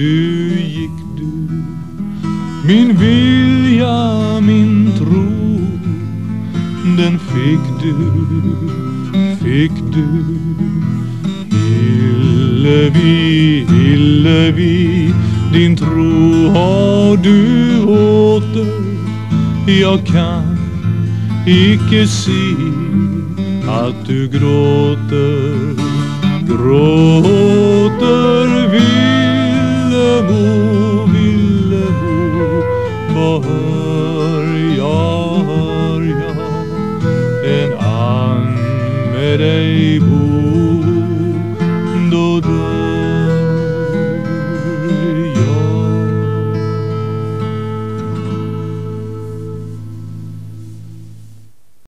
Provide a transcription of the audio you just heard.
Du gick du, Min vilja, min tro Den fick du, fick du. Hillevi, Hillevi Din tro har du åter. Jag kan icke se att du gråter. Gråter Gör, gör, gör en an med dig Do.